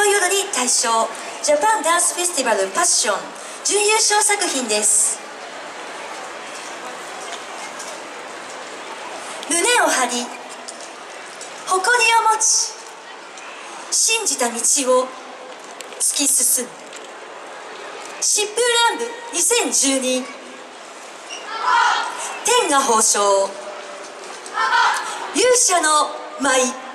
恋踊り大賞ジャパンダンスフェスティバルパッション準優勝作品です胸を張り誇りを持ち信じた道を突き進む疾風乱舞2012天が褒章勇者の舞